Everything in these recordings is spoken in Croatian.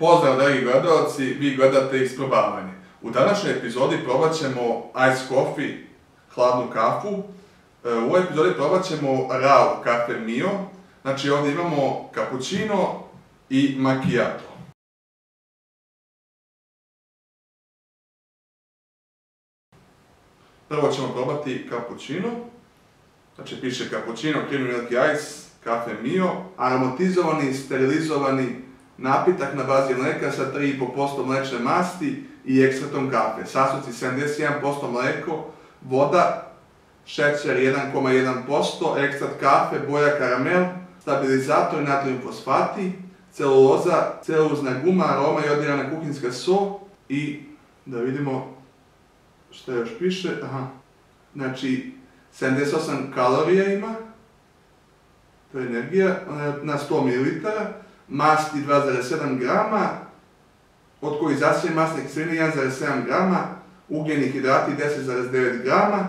Pozdrav dragi gledalci, vi gledate isprobavanje. U današnjoj epizodi probat ćemo ice coffee, hladnu kafu. E, U ovoj epizodi probat ćemo raw kafe mio. Znači ovdje imamo cappuccino i macchiato. Prvo ćemo probati cappuccino. Znači piše cappuccino, creamy milk ice, kafe mio, aromatizovani, sterilizovani napitak na bazi mlijeka sa 3,5% mlečne masti i ekstraktom kafe. Sastojci 71% mlijeko, voda, šećer 1,1%, ekstrakt kafe, boja karamel, stabilizator natrium fosfati, celuloza, celulozna guma, aroma i odirana kuhinska so i da vidimo što još piše, aha, znači 78 kalorija ima, to je energija, na 100 ml, masti 2,7 grama, od kojih zasije masne kiseline 1,7 grama, ugljeni hidrati 10,9 grama,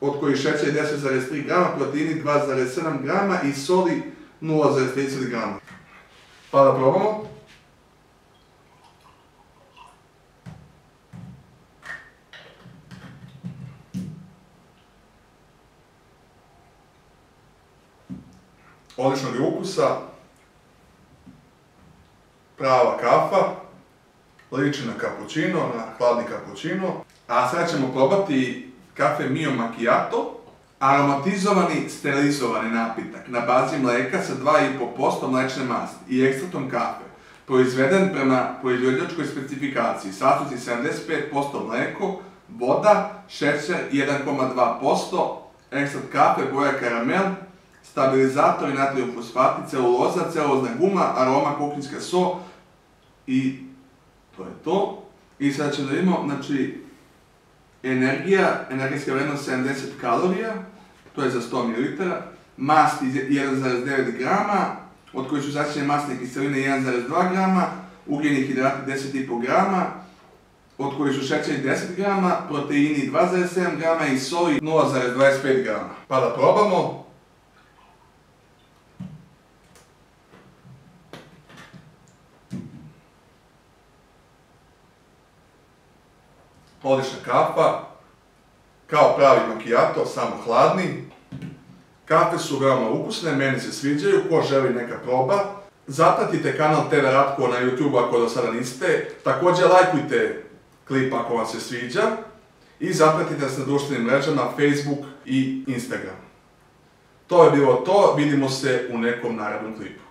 od kojih šećer 10,3 grama, proteini 2,7 grama i soli 0,30 grama. Pa da probamo. Odličnog je ukusa, prava kafa, liči na cappuccino, na hladni cappuccino. A sad ćemo probati kafe Mio Macchiato, aromatizovani sterilizovani napitak na bazi mlijeka sa 2,5% mlečne masti i ekstraktom kafe, proizveden prema proizvođačkoj specifikaciji, sastojci 75% mlijeko, voda, šećer 1,2%, ekstrakt kafe, boja karamel, stabilizatori natrium fosfati, celuloza, celulozna guma, aroma kuhinska so i to je to. I sad ćemo da vidimo, znači, energija, energijska vrijednost 70 kalorija, to je za 100 ml, masti 1,9 grama, od kojih su začinjene masne kiseline 1,2 grama, ugljeni hidrati 10,5 grama, od kojih su šećeri 10 grama, proteini 2,7 grama i soli 0,25 grama. Pa da probamo. Odlična kafa, kao pravi macchiato, samo hladni. Kafe su veoma ukusne, meni se sviđaju, ko želi neka proba. Zapratite kanal TV Ratko na YouTube ako do sada niste. Također lajkujte klip ako vam se sviđa. I zapratite nas na društvenim mrežama Facebook i Instagram. To je bilo to, vidimo se u nekom narednom klipu.